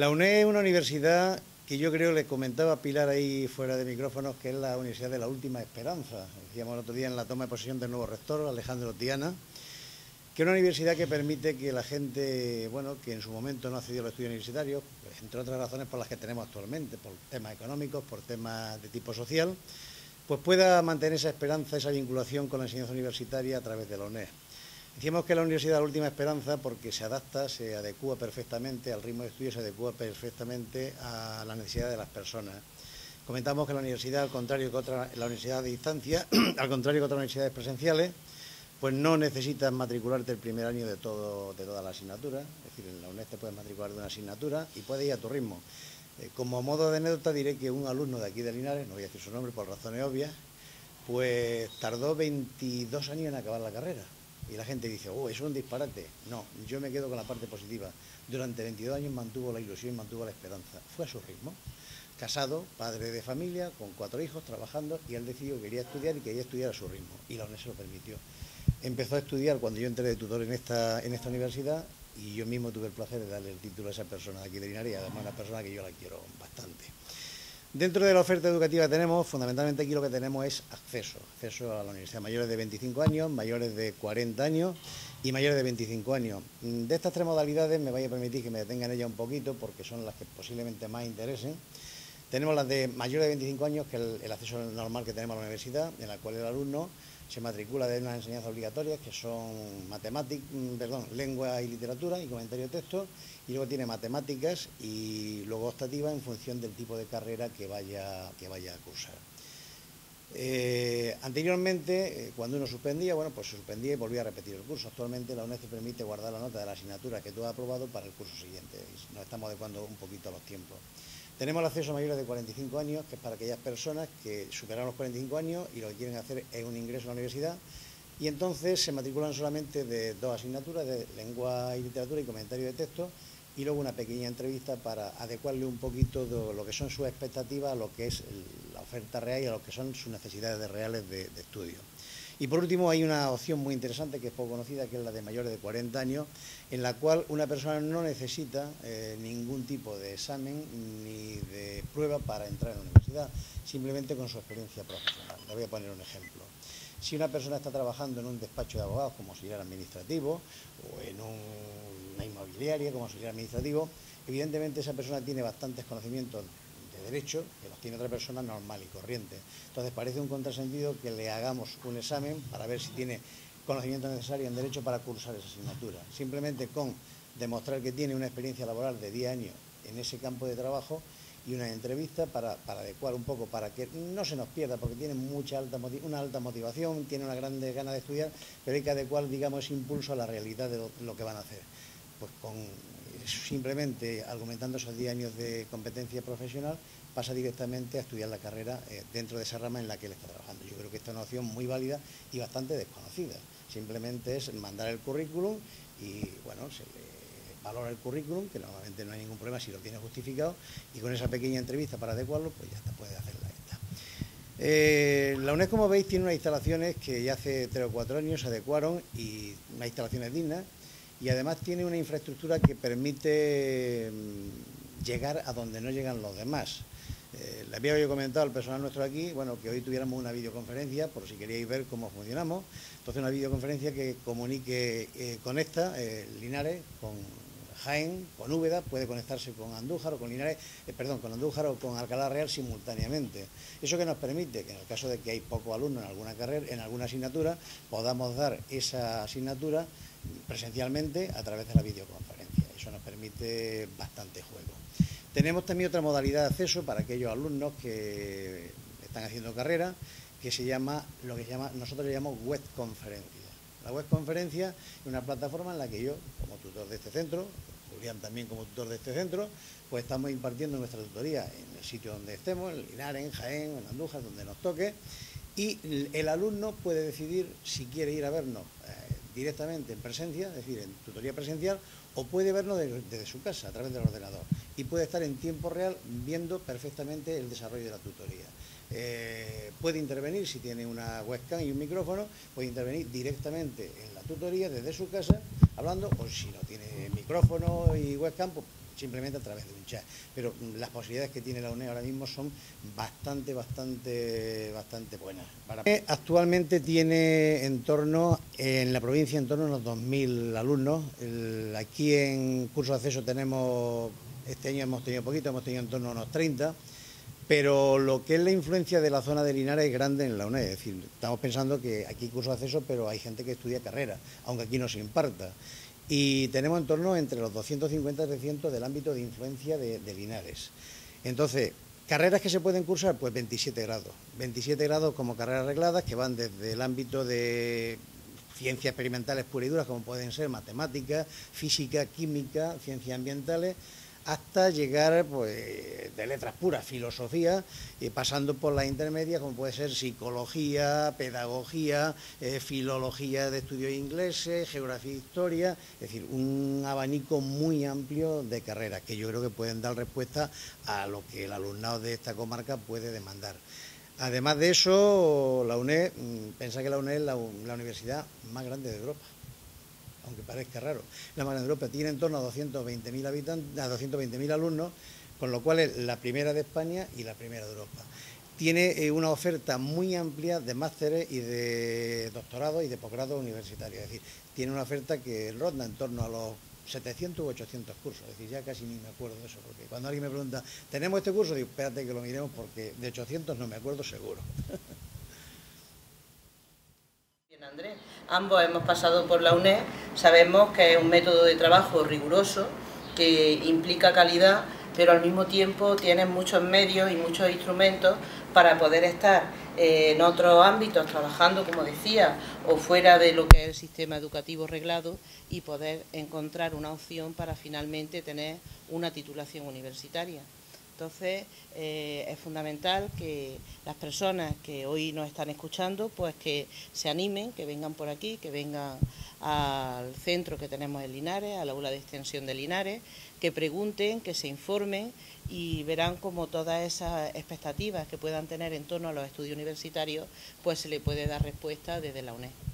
La UNED es una universidad que yo creo, le comentaba a Pilar ahí fuera de micrófonos, que es la Universidad de la Última Esperanza. Decíamos el otro día en la toma de posesión del nuevo rector, Alejandro Tiana, que es una universidad que permite que la gente, bueno, que en su momento no ha accedido a los estudios universitarios, entre otras razones por las que tenemos actualmente, por temas económicos, por temas de tipo social, pues pueda mantener esa esperanza, esa vinculación con la enseñanza universitaria a través de la UNED. Decíamos que la Universidad de la Última Esperanza porque se adapta, se adecúa perfectamente al ritmo de estudio, se adecúa perfectamente a la necesidad de las personas. Comentamos que la universidad, al contrario que otra, la universidad de distancia, al contrario que otras universidades presenciales, pues no necesitas matricularte el primer año de toda la asignatura, es decir, en la UNED te puedes matricular de una asignatura y puedes ir a tu ritmo. Eh, como modo de anécdota diré que un alumno de aquí de Linares, no voy a decir su nombre por razones obvias, pues tardó 22 años en acabar la carrera. Y la gente dice, oh, es un disparate. No, yo me quedo con la parte positiva. Durante 22 años mantuvo la ilusión y mantuvo la esperanza. Fue a su ritmo. Casado, padre de familia, con cuatro hijos, trabajando, y él decidió que quería estudiar y quería estudiar a su ritmo. Y la UNED se lo permitió. Empezó a estudiar cuando yo entré de tutor en esta, en esta universidad y yo mismo tuve el placer de darle el título a esa persona de aquí de Linares, además una persona que yo la quiero bastante. Dentro de la oferta educativa tenemos, fundamentalmente aquí lo que tenemos es acceso, acceso a la universidad, mayores de 25 años, mayores de 40 años y mayores de 25 años. De estas tres modalidades me vaya a permitir que me detengan ella un poquito porque son las que posiblemente más interesen. Tenemos las de mayores de 25 años, que es el, acceso normal que tenemos a la universidad, en la cual el alumno se matricula de unas enseñanzas obligatorias que son matemáticas, mm, perdón, lengua y literatura y comentario de texto, y luego tiene matemáticas y luego optativa en función del tipo de carrera que vaya, que vaya a cursar. Eh, anteriormente, eh, cuando uno suspendía, bueno, pues se suspendía y volvía a repetir el curso. Actualmente la UNED permite guardar la nota de la asignatura que tú has aprobado para el curso siguiente. Nos estamos adecuando un poquito a los tiempos. Tenemos el acceso a mayores de 45 años, que es para aquellas personas que superaron los 45 años y lo que quieren hacer es un ingreso a la universidad. Y entonces se matriculan solamente de dos asignaturas, de lengua y literatura y comentario de texto, y luego una pequeña entrevista para adecuarle un poquito de lo que son sus expectativas a lo que es la oferta real y a lo que son sus necesidades reales de estudio. Y por último hay una opción muy interesante que es poco conocida, que es la de mayores de 40 años, en la cual una persona no necesita eh, ningún tipo de examen ni de prueba para entrar en la universidad, simplemente con su experiencia profesional. Le voy a poner un ejemplo. Si una persona está trabajando en un despacho de abogados como auxiliar administrativo o en una inmobiliaria como auxiliar administrativo, evidentemente esa persona tiene bastantes conocimientos derecho que los tiene otra persona normal y corriente. Entonces parece un contrasentido que le hagamos un examen para ver si tiene conocimiento necesario en derecho para cursar esa asignatura. Simplemente con demostrar que tiene una experiencia laboral de 10 años en ese campo de trabajo y una entrevista para, adecuar un poco, para que no se nos pierda, porque tiene mucha alta, una alta motivación, tiene una grande gana de estudiar, pero hay que adecuar, digamos, ese impulso a la realidad de lo que van a hacer. Pues con simplemente argumentando esos 10 años de competencia profesional, pasa directamente a estudiar la carrera eh, dentro de esa rama en la que él está trabajando. Yo creo que esta es una opción muy válida y bastante desconocida. Simplemente es mandar el currículum y, bueno, se le valora el currículum, que normalmente no hay ningún problema si lo tiene justificado, y con esa pequeña entrevista para adecuarlo, pues ya está, puede hacerla esta. Eh, la UNED, como veis, tiene unas instalaciones que ya hace tres o cuatro años se adecuaron y unas instalaciones dignas, y además tiene una infraestructura que permite mm, llegar a donde no llegan los demás. Eh, le había yo comentado al personal nuestro aquí, bueno, que hoy tuviéramos una videoconferencia, por si queríais ver cómo funcionamos. Entonces, una videoconferencia que comunique, eh, conecta eh, Linares con Jaén, con Úbeda, puede conectarse con Andújar o con Linares, eh, perdón, con Andújar o con Alcalá Real simultáneamente. Eso que nos permite que en el caso de que hay pocos alumnos en alguna carrera, en alguna asignatura, podamos dar esa asignatura presencialmente a través de la videoconferencia. Eso nos permite bastante juego. Tenemos también otra modalidad de acceso para aquellos alumnos que están haciendo carrera, que se llama, lo que se nosotros le llamamos web conferencia. La web conferencia es una plataforma en la que yo, como tutor de este centro, Julián también como tutor de este centro, pues estamos impartiendo nuestra tutoría en el sitio donde estemos, en Linares, en Jaén, en Andújar, donde nos toque, y el alumno puede decidir si quiere ir a vernos eh, directamente en presencia, es decir, en tutoría presencial, o puede vernos desde, su casa, a través del ordenador, y puede estar en tiempo real viendo perfectamente el desarrollo de la tutoría. Eh, puede intervenir si tiene una webcam y un micrófono, puede intervenir directamente en la tutoría desde su casa hablando, o si no tiene micrófono y webcam, pues simplemente a través de un chat. Pero mm, las posibilidades que tiene la UNED ahora mismo son bastante, bastante, bastante buenas. Actualmente tiene en torno, en la provincia, en torno a unos 2.000 alumnos. aquí en curso de acceso tenemos, este año hemos tenido poquito, hemos tenido en torno a unos 30 pero lo que es la influencia de la zona de Linares es grande en la UNED, es decir, estamos pensando que aquí curso de acceso, pero hay gente que estudia carrera, aunque aquí no se imparta. Y tenemos en torno entre los 250 y 300 del ámbito de influencia de, Linares. Entonces, ¿Carreras que se pueden cursar? Pues 27 grados. 27 grados como carreras regladas que van desde el ámbito de ciencias experimentales puras y duras, como pueden ser matemáticas, física, química, ciencias ambientales, hasta llegar pues, de letras puras, filosofía, y pasando por las intermedias como puede ser psicología, pedagogía, eh, filología de estudios ingleses, geografía e historia, es decir, un abanico muy amplio de carreras que yo creo que pueden dar respuesta a lo que el alumnado de esta comarca puede demandar. Además de eso, la UNED, mm, piensa que la UNED es la universidad más grande de Europa aunque parezca raro. La Magna Europa tiene en torno a 220.000 habitantes, a 220.000 alumnos, con lo cual es la primera de España y la primera de Europa. Tiene eh, una oferta muy amplia de másteres y de doctorado y de posgrado universitario, es decir, tiene una oferta que ronda en torno a los 700 u 800 cursos, es decir, ya casi ni me acuerdo de eso, porque cuando alguien me pregunta, ¿tenemos este curso? Digo, espérate que lo miremos porque de 800 no me acuerdo seguro. Andrés. Ambos hemos pasado por la UNED, sabemos que es un método de trabajo riguroso, que implica calidad, pero al mismo tiempo tiene muchos medios y muchos instrumentos para poder estar eh, en otros ámbitos trabajando, como decía, o fuera de lo que es el sistema educativo reglado y poder encontrar una opción para finalmente tener una titulación universitaria. Entonces, eh, es fundamental que las personas que hoy nos están escuchando, pues que se animen, que vengan por aquí, que vengan al centro que tenemos en Linares, al aula de extensión de Linares, que pregunten, que se informen y verán como todas esas expectativas que puedan tener en torno a los estudios universitarios, pues se le puede dar respuesta desde la UNED.